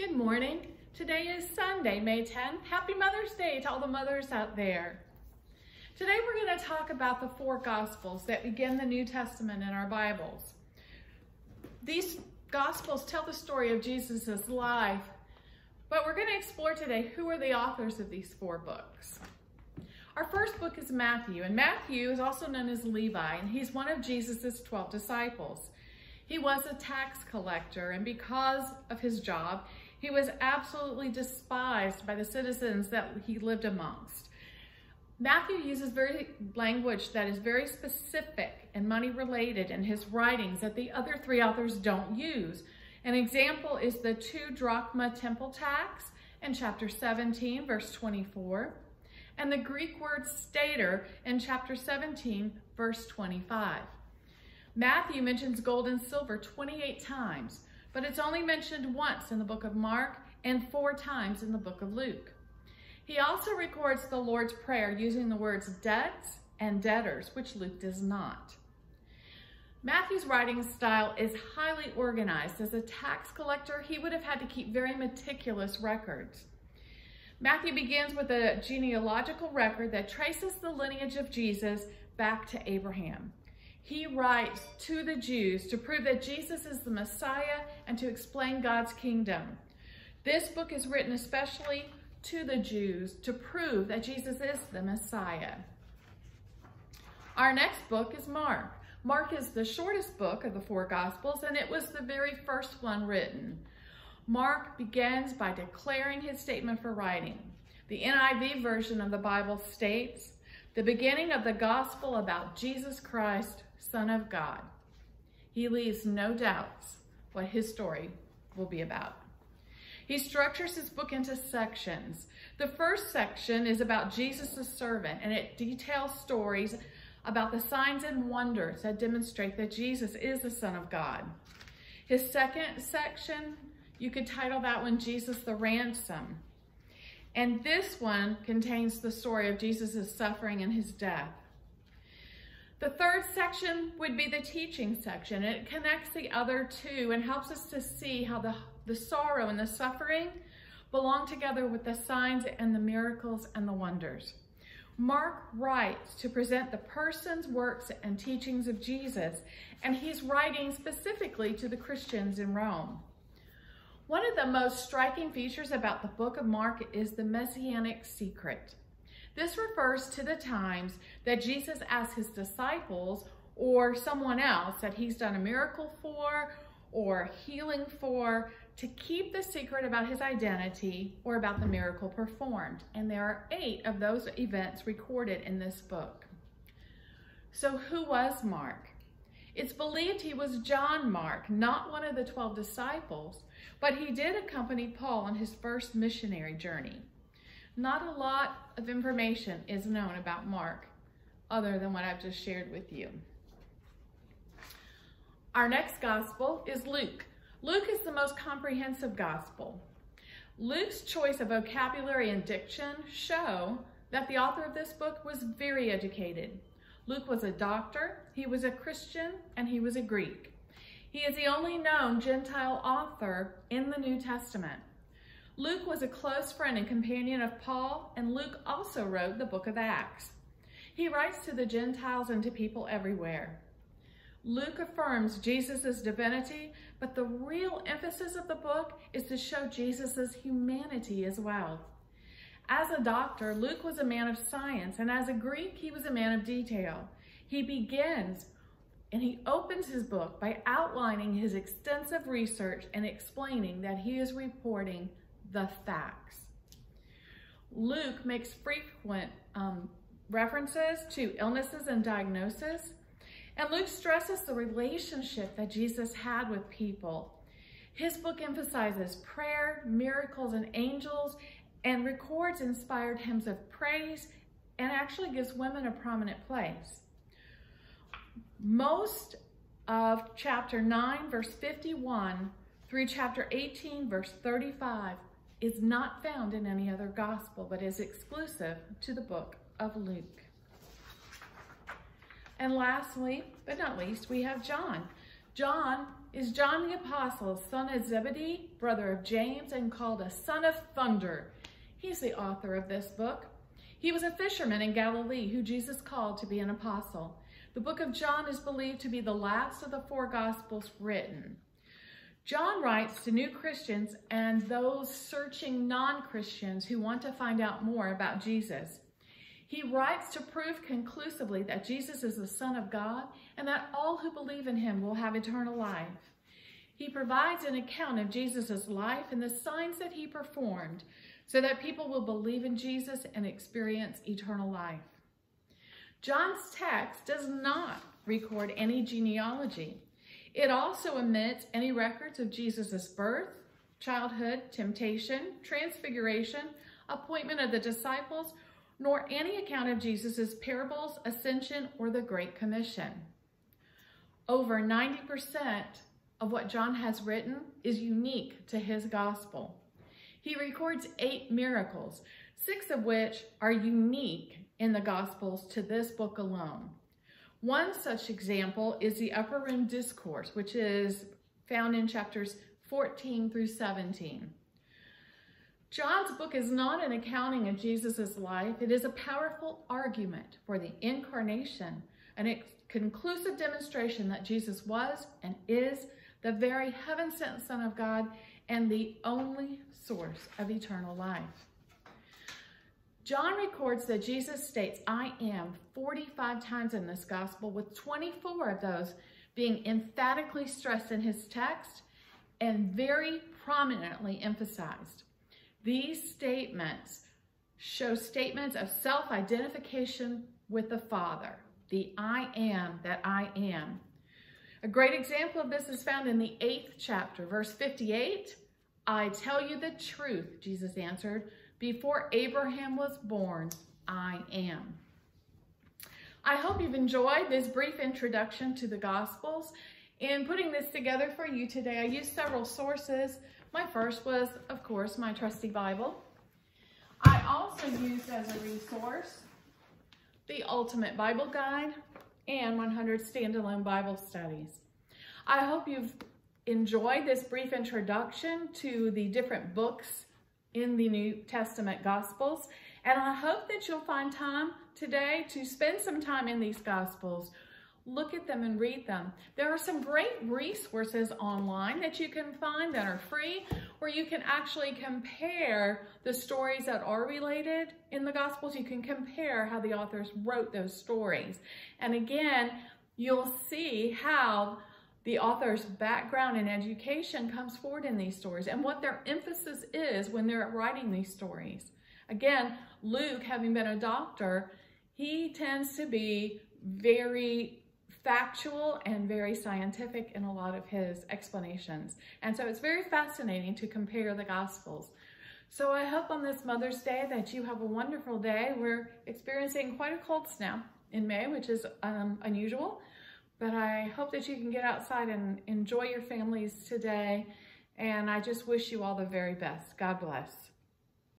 Good morning. Today is Sunday, May 10th. Happy Mother's Day to all the mothers out there. Today we're going to talk about the four Gospels that begin the New Testament in our Bibles. These Gospels tell the story of Jesus' life, but we're going to explore today who are the authors of these four books. Our first book is Matthew, and Matthew is also known as Levi, and he's one of Jesus' 12 disciples. He was a tax collector, and because of his job, he was absolutely despised by the citizens that he lived amongst. Matthew uses very language that is very specific and money related in his writings that the other three authors don't use. An example is the two drachma temple tax in chapter 17, verse 24, and the Greek word stater in chapter 17, verse 25. Matthew mentions gold and silver 28 times, but it's only mentioned once in the book of Mark and four times in the book of Luke. He also records the Lord's Prayer using the words debts and debtors, which Luke does not. Matthew's writing style is highly organized. As a tax collector, he would have had to keep very meticulous records. Matthew begins with a genealogical record that traces the lineage of Jesus back to Abraham. He writes to the Jews to prove that Jesus is the Messiah and to explain God's kingdom. This book is written especially to the Jews to prove that Jesus is the Messiah. Our next book is Mark. Mark is the shortest book of the four Gospels, and it was the very first one written. Mark begins by declaring his statement for writing. The NIV version of the Bible states, the beginning of the gospel about Jesus Christ, Son of God. He leaves no doubts what his story will be about. He structures his book into sections. The first section is about Jesus' the servant, and it details stories about the signs and wonders that demonstrate that Jesus is the Son of God. His second section, you could title that one Jesus the Ransom. And this one contains the story of Jesus' suffering and his death. The third section would be the teaching section. It connects the other two and helps us to see how the, the sorrow and the suffering belong together with the signs and the miracles and the wonders. Mark writes to present the persons, works, and teachings of Jesus, and he's writing specifically to the Christians in Rome. One of the most striking features about the book of Mark is the messianic secret. This refers to the times that Jesus asked his disciples or someone else that he's done a miracle for or healing for to keep the secret about his identity or about the miracle performed. And there are eight of those events recorded in this book. So who was Mark? It's believed he was John Mark, not one of the 12 disciples, but he did accompany Paul on his first missionary journey. Not a lot of information is known about Mark other than what I've just shared with you. Our next gospel is Luke. Luke is the most comprehensive gospel. Luke's choice of vocabulary and diction show that the author of this book was very educated. Luke was a doctor, he was a Christian, and he was a Greek. He is the only known Gentile author in the New Testament. Luke was a close friend and companion of Paul, and Luke also wrote the book of Acts. He writes to the Gentiles and to people everywhere. Luke affirms Jesus' divinity, but the real emphasis of the book is to show Jesus' humanity as well. As a doctor, Luke was a man of science, and as a Greek, he was a man of detail. He begins and he opens his book by outlining his extensive research and explaining that he is reporting the facts. Luke makes frequent um, references to illnesses and diagnosis, and Luke stresses the relationship that Jesus had with people. His book emphasizes prayer, miracles, and angels, and records inspired hymns of praise, and actually gives women a prominent place. Most of chapter 9, verse 51, through chapter 18, verse 35, is not found in any other gospel, but is exclusive to the book of Luke. And lastly, but not least, we have John. John is John the Apostle, son of Zebedee, brother of James, and called a son of thunder. He's the author of this book. He was a fisherman in Galilee who Jesus called to be an apostle. The book of John is believed to be the last of the four gospels written. John writes to new Christians and those searching non-Christians who want to find out more about Jesus. He writes to prove conclusively that Jesus is the Son of God and that all who believe in him will have eternal life. He provides an account of Jesus' life and the signs that he performed so that people will believe in Jesus and experience eternal life. John's text does not record any genealogy. It also omits any records of Jesus' birth, childhood, temptation, transfiguration, appointment of the disciples, nor any account of Jesus' parables, ascension, or the Great Commission. Over 90% of what John has written is unique to his gospel. He records eight miracles, six of which are unique in the gospels to this book alone. One such example is the Upper Room Discourse, which is found in chapters 14 through 17. John's book is not an accounting of Jesus' life. It is a powerful argument for the incarnation, and a conclusive demonstration that Jesus was and is the very heaven-sent Son of God and the only source of eternal life. John records that Jesus states, I am 45 times in this gospel, with 24 of those being emphatically stressed in his text and very prominently emphasized. These statements show statements of self-identification with the Father, the I am that I am. A great example of this is found in the eighth chapter, verse 58. I tell you the truth, Jesus answered, before Abraham was born, I am. I hope you've enjoyed this brief introduction to the Gospels. In putting this together for you today, I used several sources. My first was, of course, my trusty Bible. I also used as a resource the Ultimate Bible Guide and 100 Standalone Bible Studies. I hope you've enjoyed this brief introduction to the different books in the New Testament Gospels, and I hope that you'll find time today to spend some time in these Gospels look at them and read them. There are some great resources online that you can find that are free where you can actually compare the stories that are related in the Gospels. You can compare how the authors wrote those stories. And again, you'll see how the author's background and education comes forward in these stories and what their emphasis is when they're writing these stories. Again, Luke, having been a doctor, he tends to be very factual and very scientific in a lot of his explanations. And so it's very fascinating to compare the Gospels. So I hope on this Mother's Day that you have a wonderful day. We're experiencing quite a cold snap in May, which is um, unusual, but I hope that you can get outside and enjoy your families today. And I just wish you all the very best. God bless.